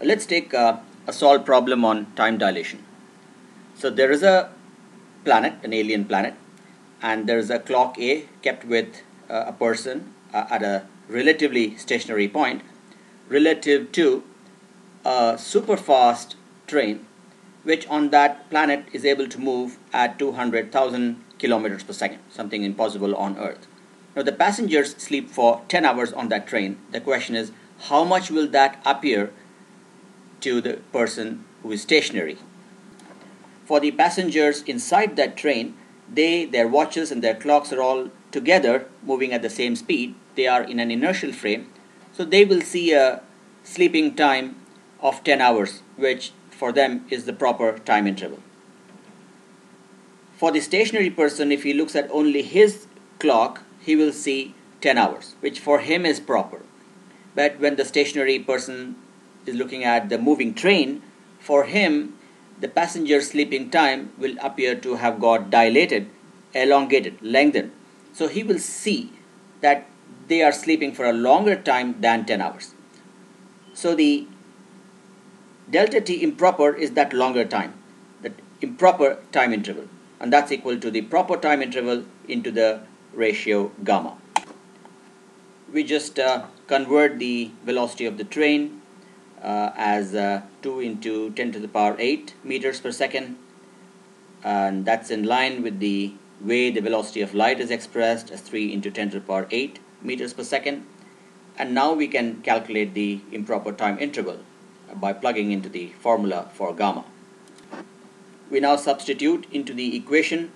Let's take uh, a solved problem on time dilation. So there is a planet, an alien planet, and there is a clock A kept with uh, a person uh, at a relatively stationary point relative to a super fast train which on that planet is able to move at 200,000 kilometers per second, something impossible on Earth. Now the passengers sleep for 10 hours on that train. The question is how much will that appear to the person who is stationary? For the passengers inside that train, they, their watches and their clocks are all together moving at the same speed. They are in an inertial frame. So they will see a sleeping time of 10 hours, which for them is the proper time interval. For the stationary person, if he looks at only his clock, he will see 10 hours, which for him is proper. But when the stationary person is looking at the moving train, for him, the passenger sleeping time will appear to have got dilated, elongated, lengthened. So he will see that they are sleeping for a longer time than 10 hours. So the delta t improper is that longer time, that improper time interval, and that's equal to the proper time interval into the ratio gamma. We just uh, convert the velocity of the train uh, as uh, 2 into 10 to the power 8 meters per second and that's in line with the way the velocity of light is expressed as 3 into 10 to the power 8 meters per second and now we can calculate the improper time interval by plugging into the formula for gamma. We now substitute into the equation.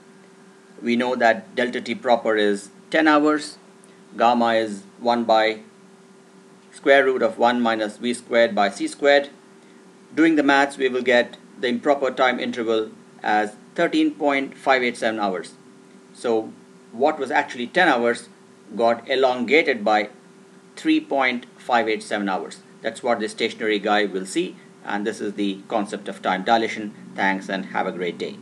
We know that delta t proper is 10 hours, gamma is 1 by square root of 1 minus v squared by c squared. Doing the maths, we will get the improper time interval as 13.587 hours. So what was actually 10 hours got elongated by 3.587 hours. That's what the stationary guy will see and this is the concept of time dilation. Thanks and have a great day.